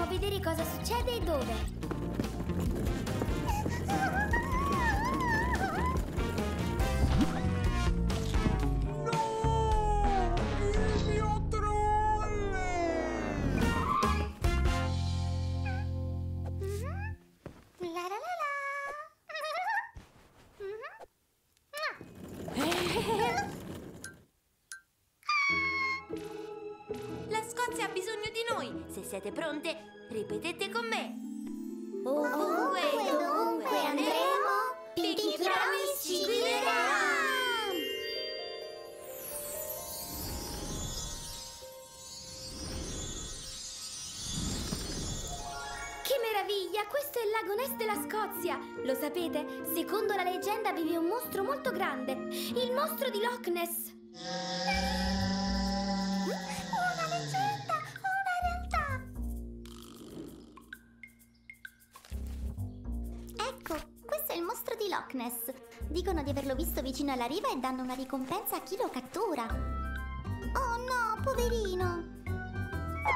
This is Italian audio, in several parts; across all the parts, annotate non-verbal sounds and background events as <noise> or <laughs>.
andiamo a vedere cosa succede e dove. Noi. Se siete pronte, ripetete con me. Ovunque e dovunque andremo, Pinky Promise ci guiderà. Meraviglia! Questo è il lago Ness della Scozia! Lo sapete? Secondo la leggenda vive un mostro molto grande, il mostro di Loch Ness. Loch. Dicono di averlo visto vicino alla riva e danno una ricompensa a chi lo cattura. Oh no, poverino! È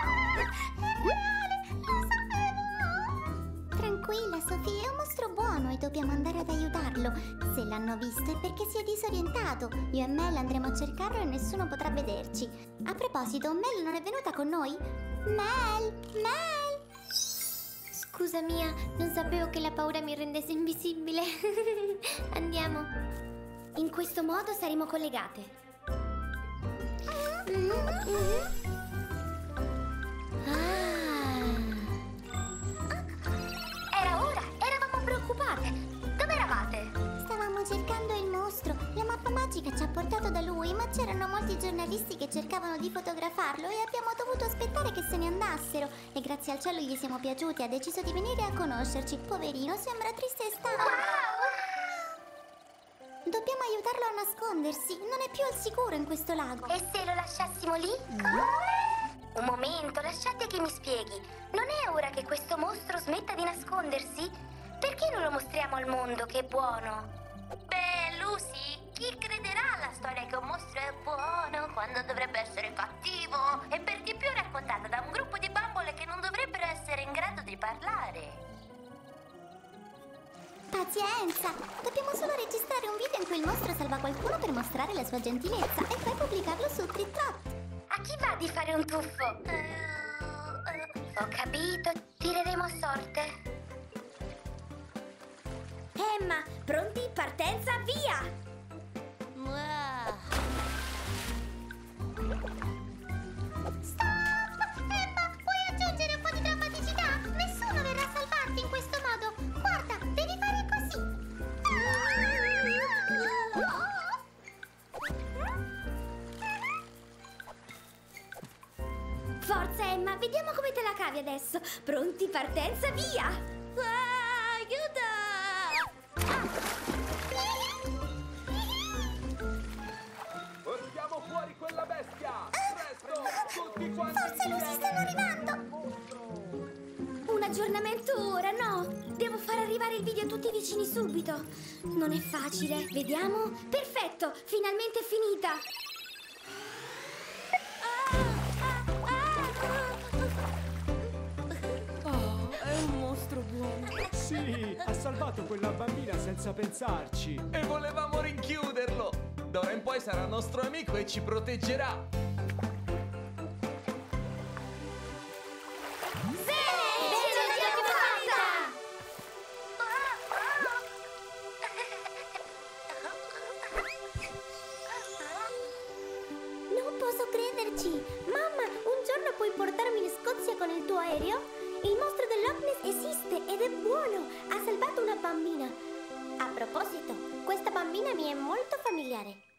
reale, lo sapevo! Tranquilla, Sofia, è un mostro buono e dobbiamo andare ad aiutarlo. Se l'hanno visto è perché si è disorientato. Io e Mel andremo a cercarlo e nessuno potrà vederci. A proposito, Mel non è venuta con noi? Mel! Mel! Scusa mia, non sapevo che la paura mi rendesse invisibile. <laughs> Andiamo. In questo modo saremo collegate. Ah. C'erano molti giornalisti che cercavano di fotografarlo e abbiamo dovuto aspettare che se ne andassero. E grazie al cielo gli siamo piaciuti e ha deciso di venire a conoscerci. Poverino, sembra triste e stanco. Dobbiamo aiutarlo a nascondersi. Non è più al sicuro in questo lago. E se lo lasciassimo lì? Un momento, lasciate che mi spieghi. Non è ora che questo mostro smetta di nascondersi? Perché non lo mostriamo al mondo che è buono? Beh, Lucy, chi crederà alla storia quando dovrebbe essere cattivo? E per di più raccontata da un gruppo di bambole che non dovrebbero essere in grado di parlare. Pazienza! Dobbiamo solo registrare un video in cui il mostro salva qualcuno per mostrare la sua gentilezza e poi pubblicarlo su TikTok. A chi va di fare un tuffo? Ho capito, tireremo a sorte. Emma, pronti? Partenza, via! Forza, Emma, vediamo come te la cavi adesso. Pronti? Partenza, via! Ah, aiuto! Portiamo fuori quella bestia! Presto! Tutti quanti Forse Lucy stanno arrivando. Un aggiornamento ora, no! Devo far arrivare il video a tutti i vicini subito. Non è facile. Vediamo. Perfetto! Finalmente è finita! Ha salvato quella bambina senza pensarci. E volevamo rinchiuderlo! D'ora in poi sarà nostro amico e ci proteggerà! Non posso crederci. Mamma, un giorno puoi portarmi in Scozia con il tuo aereo? Il mostro del Loch Ness esiste ed è buono. Mi è molto familiare.